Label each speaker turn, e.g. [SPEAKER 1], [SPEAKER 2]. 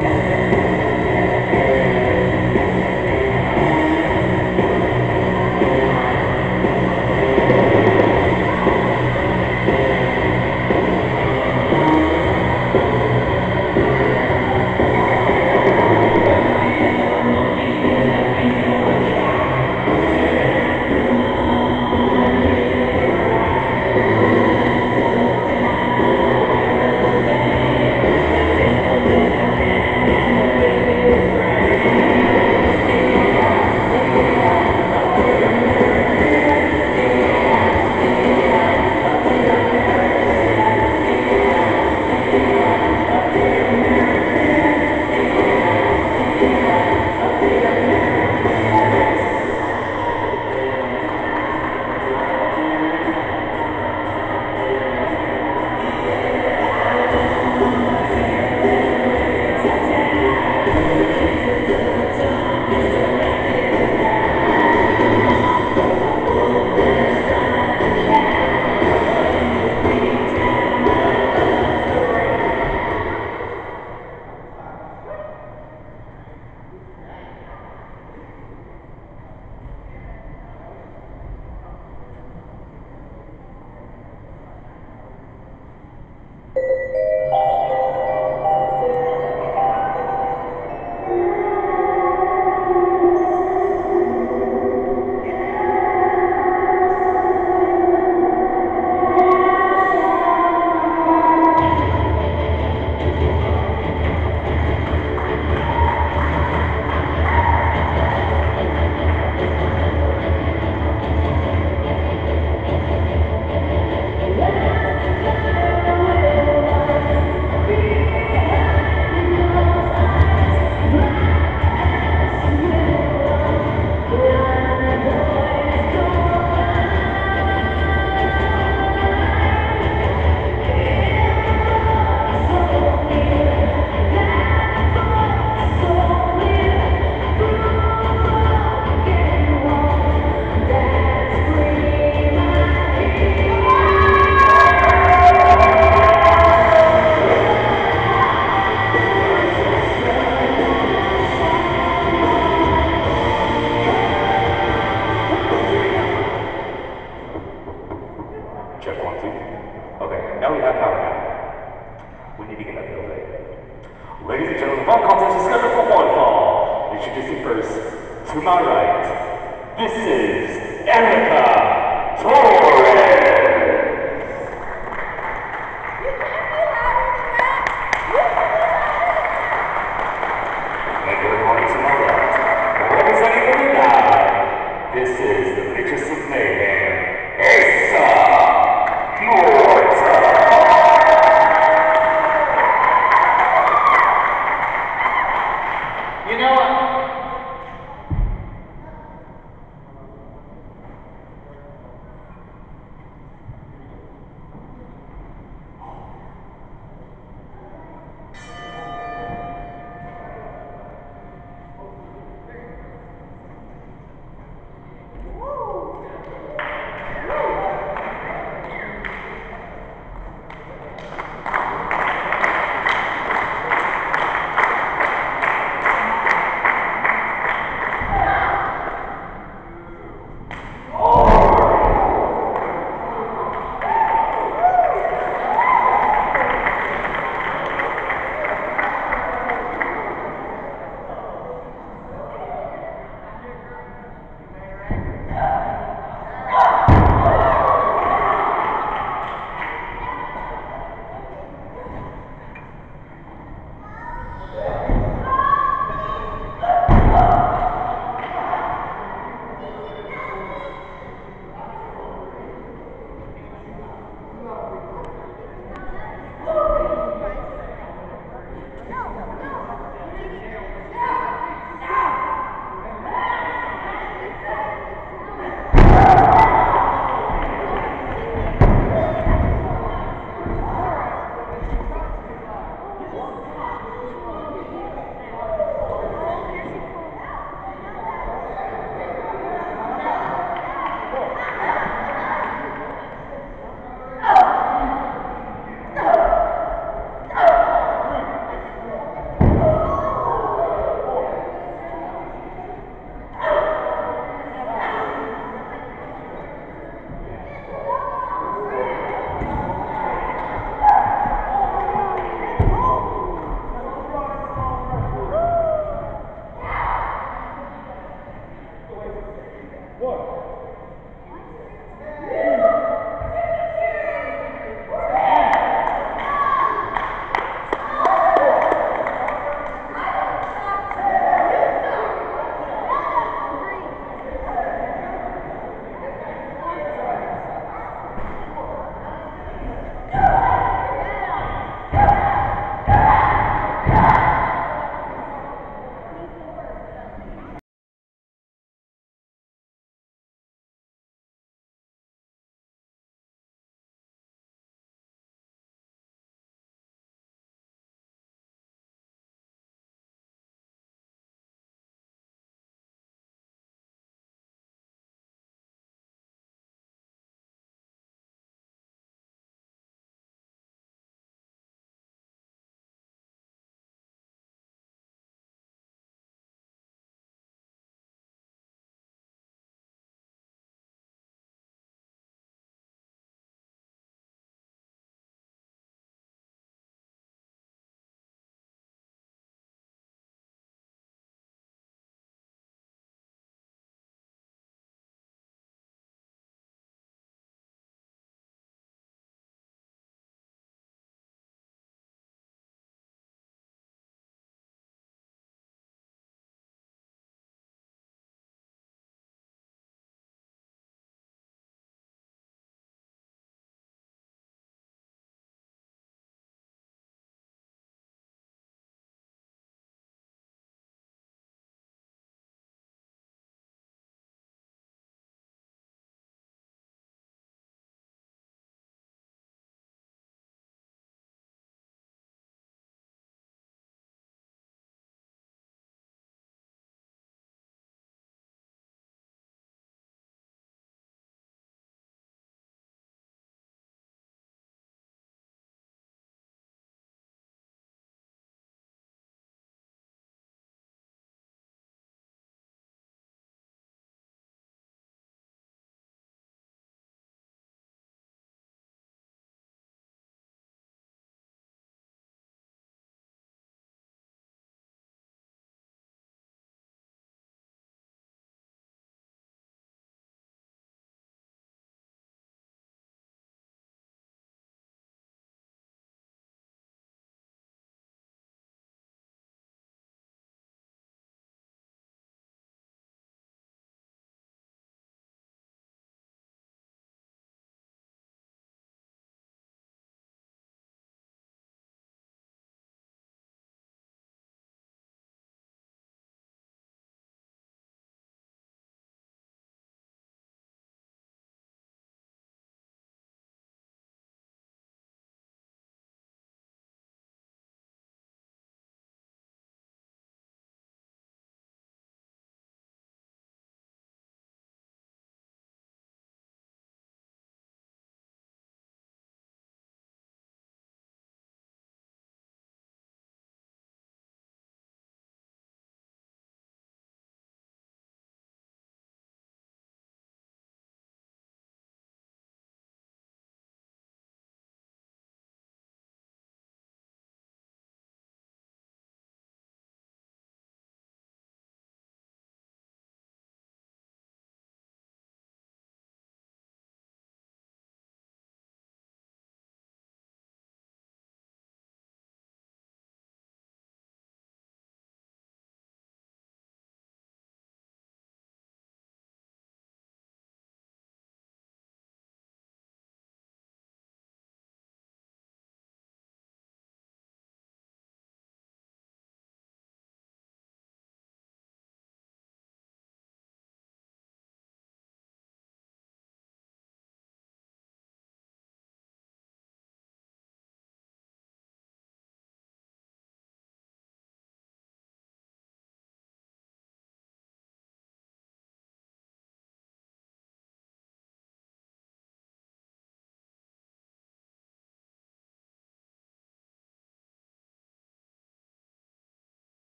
[SPEAKER 1] Yeah. Check one, two. Okay, now we have power. We need to get that building. Ladies and gentlemen, fun contest is scheduled for one fall. Introducing first, to my right, this is Erica Torres.